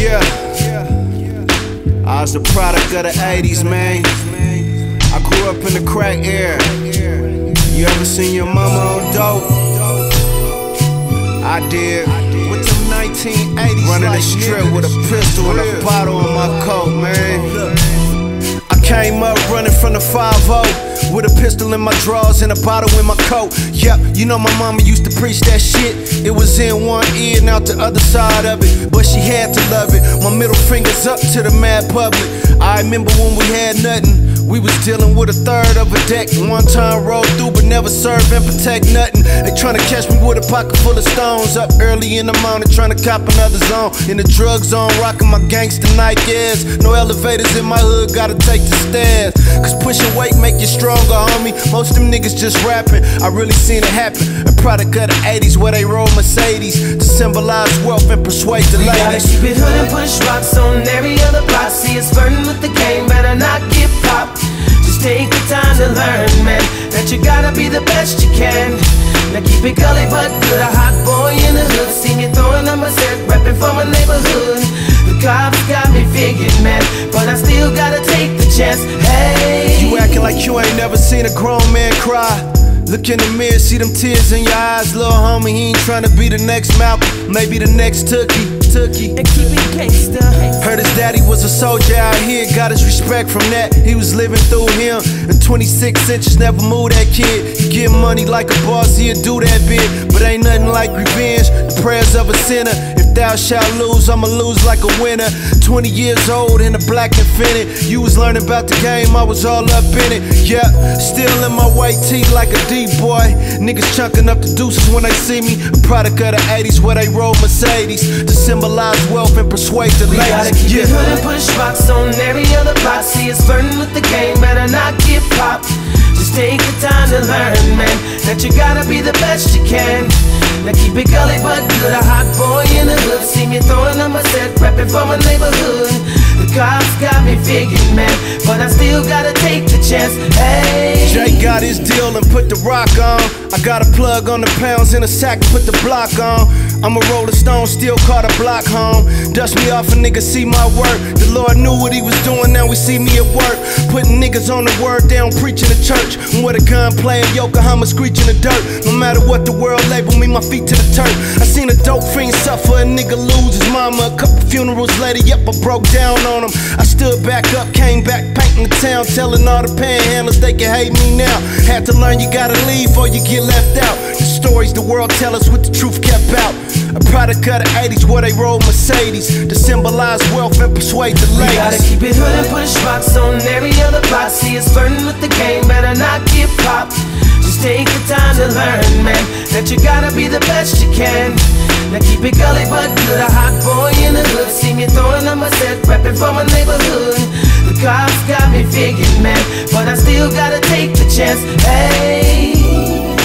Yeah. I was the product of the 80s, man. I grew up in the crack era. You ever seen your mama on dope? I did. With them 1980s Running the strip with a pistol and a bottle in my coat, man. I came up running from the 5 with a pistol in my drawers and a bottle in my coat. Yep, you know my mama used to preach that shit. It was in one ear and out the other side of it, but she had to love it. My middle finger's up to the mad public. I remember when we had nothing. We was dealing with a third of a deck. One time rolled through, but never serve and protect nothing. They tryna catch me with a pocket full of stones. Up early in the morning, tryna cop another zone. In the drug zone, rocking my gangsta Nikes. No elevators in my hood, gotta take the stairs. Cause pushing weight make you stronger, homie. Most them niggas just rapping. I really seen it happen. A product of the 80s where they roll Mercedes to symbolize wealth and persuade the We gotta ladies. keep it hood and push rocks on every other block. See us flirting with the game, better not get popped. Just take the time to learn, man, that you gotta be the best you can. Now keep it gully but good, a hot boy in the hood. See me throwing on my set, repping for my neighborhood. The cops got me figured, man, but I still gotta take Hey, You acting like you ain't never seen a grown man cry. Look in the mirror, see them tears in your eyes, little homie. He ain't trying to be the next Malcolm, maybe the next Tookie. Tookie. and keep it gangsta. Heard his daddy was a soldier out here, got his respect from that. He was living through him. And 26 inches never moved that kid. He get money like a boss, he'll do that bit. But ain't nothing like revenge, the prayers of a sinner. Thou shalt lose, I'ma lose like a winner. 20 years old in a black Infiniti. You was learning about the game, I was all up in it. Yeah, still in my white tee like a D boy. Niggas chunking up the deuces when they see me. A product of the 80s where they roll Mercedes to symbolize wealth and persuade the We gotta ladies. keep it hood and push rocks on every other block. See us flirting with the game, better not get popped. Just take the time to learn, man, that you gotta be the best you can. Now keep it gully but good, a hot boy in the hood. See me throwing on my set, repping for my neighborhood. The cops got me figured, man, but I still gotta take the chance. Hey. Jay got his deal and put the rock on. I got a plug on the pounds in a sack, put the block on. I'm a rolling stone, still caught a block home. Dust me off, a nigga see my work. The Lord knew what he was doing, now we see me at work. Putting niggas on the word, they don't preach in the church. And with a gun playing Yokohama, screeching the dirt. No matter what the world label my feet to the turf. I seen a dope fiend suffer, a nigga lose his mama. A couple funerals later, yep, I broke down on him. I stood back up, came back painting the town, telling all the panhandlers they can hate me now. Had to learn you gotta leave or you get left out. The stories the world tell us what the truth kept out. A product of the 80s where they roll Mercedes to symbolize wealth and persuade the ladies. We gotta keep it hood and push rocks on every other block. See us flirting with the game, better not get popped. Just take the time to learn, man, that you gotta be the best you can. Now keep it gully but good, a hot boy in the hood. See me throwing on my set, repping for my neighborhood. The cops got me figured, man, but I still gotta take the chance. Hey.